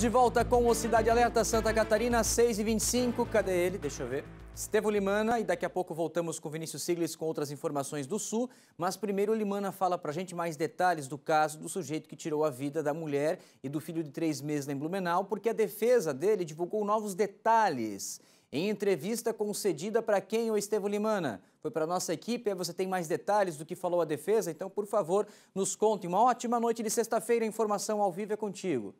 De volta com o Cidade Alerta Santa Catarina, 6h25. Cadê ele? Deixa eu ver. Estevão Limana e daqui a pouco voltamos com Vinícius Sigles com outras informações do Sul. Mas primeiro o Limana fala pra gente mais detalhes do caso do sujeito que tirou a vida da mulher e do filho de três meses em Blumenau, porque a defesa dele divulgou novos detalhes. Em entrevista concedida para quem, o Estevão Limana? Foi para nossa equipe, aí você tem mais detalhes do que falou a defesa, então, por favor, nos conte. Uma ótima noite de sexta-feira, informação ao vivo é contigo.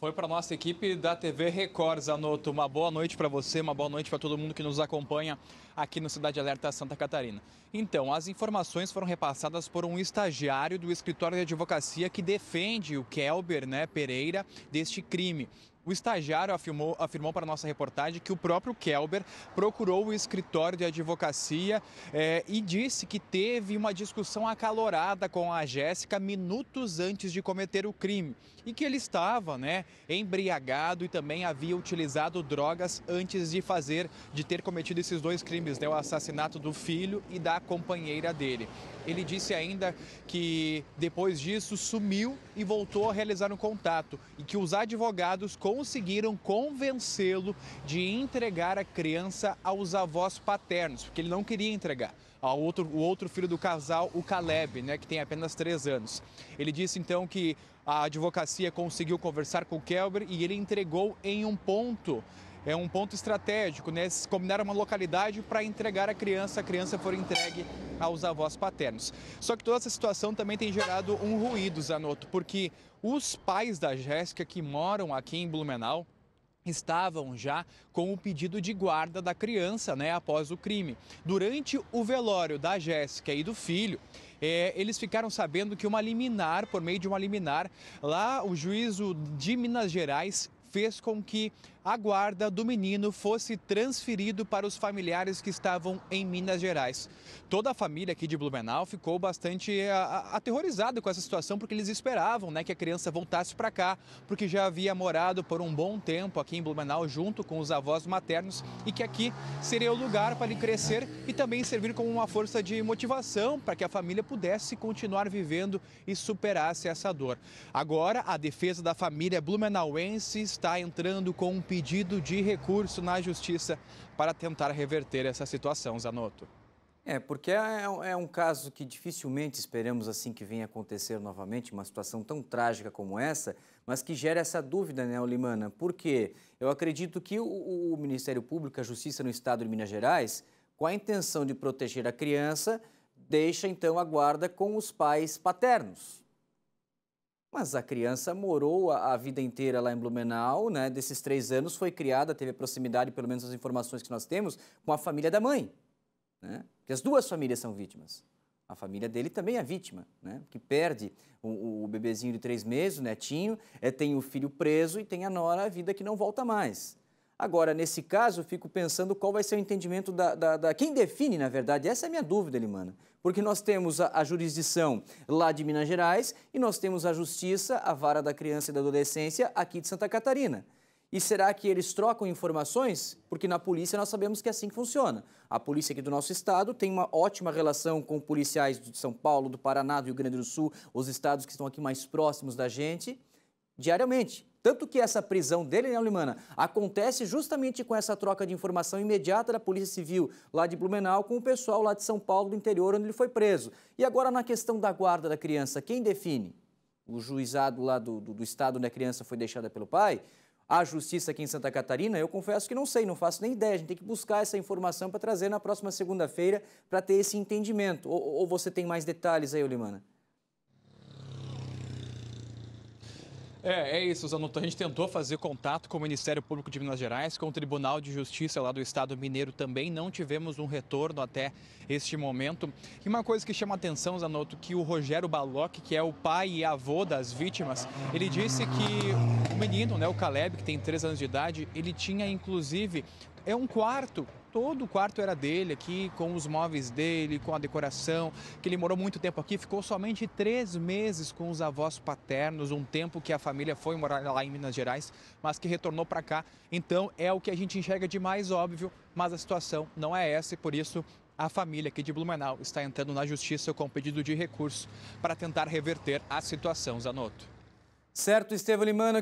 Foi para nossa equipe da TV Record, Zanoto. Uma boa noite para você, uma boa noite para todo mundo que nos acompanha aqui no Cidade Alerta Santa Catarina. Então, as informações foram repassadas por um estagiário do escritório de advocacia que defende o Kelber né, Pereira deste crime. O estagiário afirmou, afirmou para a nossa reportagem que o próprio Kelber procurou o escritório de advocacia é, e disse que teve uma discussão acalorada com a Jéssica minutos antes de cometer o crime e que ele estava né, embriagado e também havia utilizado drogas antes de fazer, de ter cometido esses dois crimes, né, o assassinato do filho e da companheira dele. Ele disse ainda que depois disso sumiu e voltou a realizar um contato e que os advogados conseguiram convencê-lo de entregar a criança aos avós paternos, porque ele não queria entregar. Ao outro, o outro filho do casal, o Caleb, né, que tem apenas três anos. Ele disse então que a advocacia conseguiu conversar com o Kelber e ele entregou em um ponto é um ponto estratégico, né? Eles combinaram uma localidade para entregar a criança, a criança for entregue aos avós paternos. Só que toda essa situação também tem gerado um ruído, Zanotto, porque os pais da Jéssica que moram aqui em Blumenau estavam já com o pedido de guarda da criança, né, após o crime. Durante o velório da Jéssica e do filho, é, eles ficaram sabendo que uma liminar, por meio de uma liminar, lá o juízo de Minas Gerais fez com que a guarda do menino fosse transferido para os familiares que estavam em Minas Gerais. Toda a família aqui de Blumenau ficou bastante aterrorizada com essa situação, porque eles esperavam né, que a criança voltasse para cá, porque já havia morado por um bom tempo aqui em Blumenau junto com os avós maternos e que aqui seria o lugar para ele crescer e também servir como uma força de motivação para que a família pudesse continuar vivendo e superasse essa dor. Agora, a defesa da família blumenauense está entrando com um pedido de recurso na justiça para tentar reverter essa situação, Zanotto. É, porque é, é, um caso que dificilmente esperamos assim que venha acontecer novamente, uma situação tão trágica como essa, mas que gera essa dúvida, né, Olimana? Porque eu acredito que o, o Ministério Público, a Justiça no Estado de Minas Gerais, com a intenção de proteger a criança, deixa então a guarda com os pais paternos. Mas a criança morou a, a, vida inteira lá em Blumenau, né? Desses três anos foi criada, teve proximidade, pelo menos as informações que nós temos, com a família da mãe, né? Porque as duas famílias são vítimas. A família dele também é vítima, né? Que perde o, o bebezinho de três meses, o netinho, é, tem o filho preso e tem a nora a vida que não volta mais. Agora, nesse caso, fico pensando qual vai ser o entendimento da, da, da... Quem define, na verdade? Essa é a minha dúvida, Limana. Porque nós temos a, a, jurisdição lá de Minas Gerais e nós temos a justiça, a vara da criança e da adolescência aqui de Santa Catarina. E será que eles trocam informações? Porque na polícia nós sabemos que é assim que funciona. A polícia aqui do nosso estado tem uma ótima relação com policiais de São Paulo, do Paraná, do Rio Grande do Sul, os estados que estão aqui mais próximos da gente, diariamente. Tanto que essa prisão dele, né, Limana, acontece justamente com essa troca de informação imediata da Polícia Civil lá de Blumenau com o pessoal lá de São Paulo, do interior, onde ele foi preso. E agora na questão da guarda da criança, quem define? O juizado lá do, do, do estado onde a criança foi deixada pelo pai? A justiça aqui em Santa Catarina, eu confesso que não sei, não faço nem ideia. A gente tem que buscar essa informação para trazer na próxima segunda-feira para ter esse entendimento. Ou, ou, você tem mais detalhes aí, Olimana? É, é isso, Zanotto. A gente tentou fazer contato com o Ministério Público de Minas Gerais, com o Tribunal de Justiça lá do Estado Mineiro também. Não tivemos um retorno até este momento. E uma coisa que chama atenção, Zanotto, que o Rogério Baloc, que é o pai e avô das vítimas, ele disse que o menino, né, o Caleb, que tem três anos de idade, ele tinha inclusive é um quarto todo o quarto era dele aqui, com os móveis dele, com a decoração, que ele morou muito tempo aqui, ficou somente três meses com os avós paternos, um tempo que a família foi morar lá em Minas Gerais, mas que retornou para cá. Então é o que a gente enxerga de mais óbvio, mas a situação não é essa e por isso A família aqui de Blumenau está entrando na justiça com pedido de recurso para tentar reverter a situação, Zanotto. Certo, Estevam Limano.